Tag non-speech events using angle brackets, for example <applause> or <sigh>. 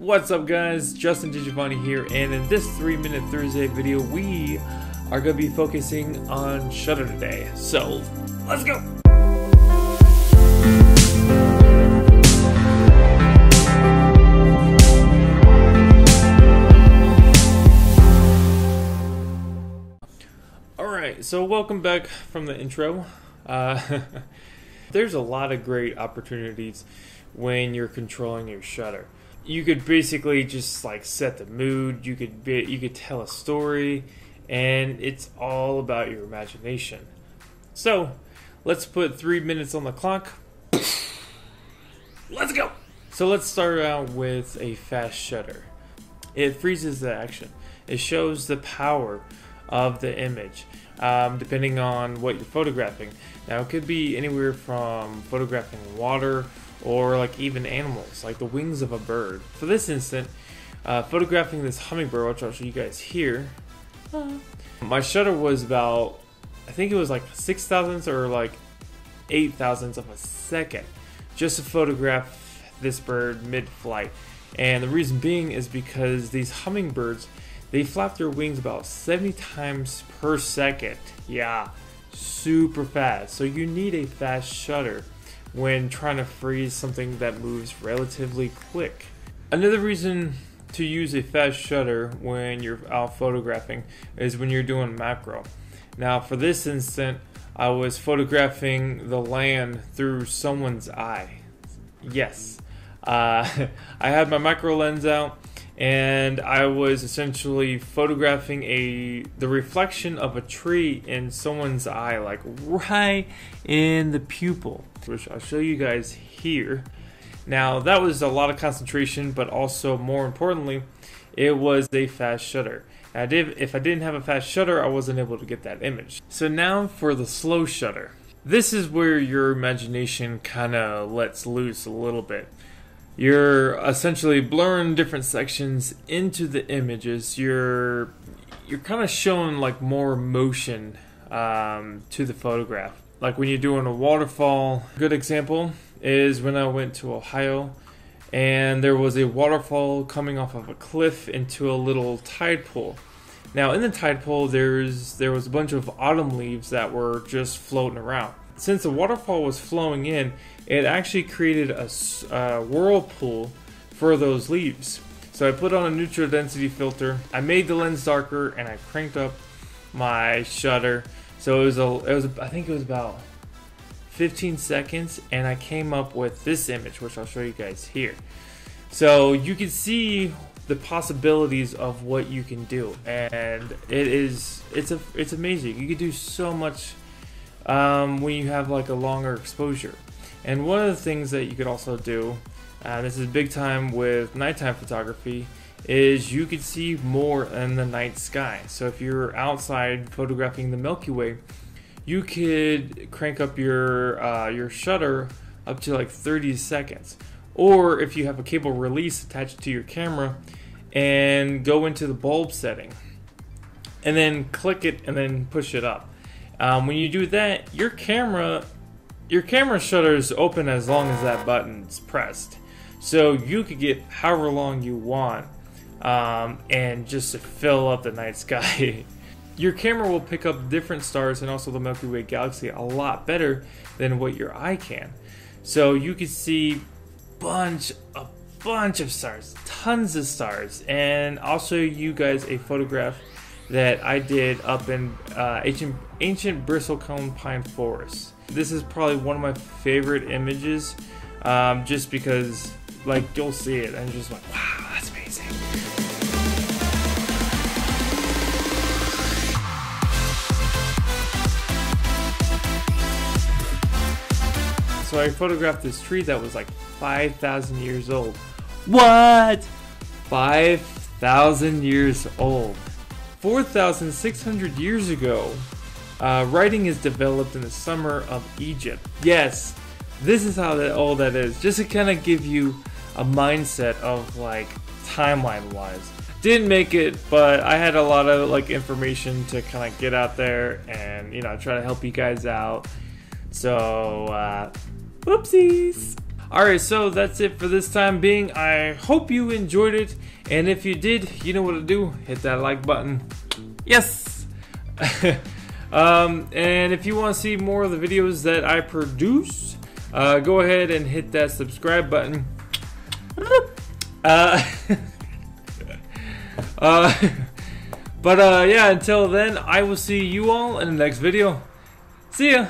What's up guys, Justin DiGiovanni here and in this 3 Minute Thursday video we are going to be focusing on Shutter today. So, let's go! Alright, so welcome back from the intro. Uh, <laughs> there's a lot of great opportunities when you're controlling your shutter you could basically just like set the mood. You could be, you could tell a story, and it's all about your imagination. So, let's put three minutes on the clock. <laughs> let's go. So let's start out with a fast shutter. It freezes the action. It shows the power of the image, um, depending on what you're photographing. Now, it could be anywhere from photographing water or like even animals, like the wings of a bird. For this instant, uh, photographing this hummingbird, which I'll show you guys here. Uh, my shutter was about, I think it was like six thousandths or like eight thousandths of a second just to photograph this bird mid-flight. And the reason being is because these hummingbirds, they flap their wings about 70 times per second. Yeah, super fast. So you need a fast shutter when trying to freeze something that moves relatively quick. Another reason to use a fast shutter when you're out photographing is when you're doing macro. Now, for this instant, I was photographing the land through someone's eye. Yes, uh, <laughs> I had my macro lens out and I was essentially photographing a the reflection of a tree in someone's eye, like right in the pupil, which I'll show you guys here. Now that was a lot of concentration, but also more importantly, it was a fast shutter. I did, if I didn't have a fast shutter, I wasn't able to get that image. So now for the slow shutter. This is where your imagination kind of lets loose a little bit you're essentially blurring different sections into the images. You're you're kind of showing like more motion um, to the photograph. Like when you're doing a waterfall. Good example is when I went to Ohio and there was a waterfall coming off of a cliff into a little tide pool. Now in the tide pool there's there was a bunch of autumn leaves that were just floating around. Since the waterfall was flowing in, it actually created a uh, whirlpool for those leaves. So I put on a neutral density filter, I made the lens darker, and I cranked up my shutter. So it was a, it was I think it was about 15 seconds, and I came up with this image, which I'll show you guys here. So you can see the possibilities of what you can do, and it is it's a it's amazing. You can do so much um, when you have like a longer exposure. And one of the things that you could also do, uh, this is big time with nighttime photography, is you could see more in the night sky. So if you're outside photographing the Milky Way, you could crank up your uh, your shutter up to like 30 seconds. Or if you have a cable release attached to your camera, and go into the bulb setting, and then click it and then push it up. Um, when you do that, your camera your camera shutter is open as long as that button's pressed. So you could get however long you want um, and just to fill up the night <laughs> sky. your camera will pick up different stars and also the Milky Way galaxy a lot better than what your eye can. So you can see bunch a bunch of stars, tons of stars, and I'll show you guys a photograph that I did up in uh, ancient ancient bristlecone pine forest. This is probably one of my favorite images, um, just because like you'll see it and just like wow, that's amazing. So I photographed this tree that was like 5,000 years old. What? 5,000 years old. 4,600 years ago, uh, writing is developed in the summer of Egypt. Yes, this is how that all that is. Just to kind of give you a mindset of like timeline wise. Didn't make it, but I had a lot of like information to kind of get out there and you know try to help you guys out. So, uh, whoopsies. Alright, so that's it for this time being. I hope you enjoyed it. And if you did, you know what to do. Hit that like button. Yes! <laughs> um, and if you want to see more of the videos that I produce, uh, go ahead and hit that subscribe button. Uh, <laughs> uh, <laughs> but uh, yeah, until then, I will see you all in the next video. See ya!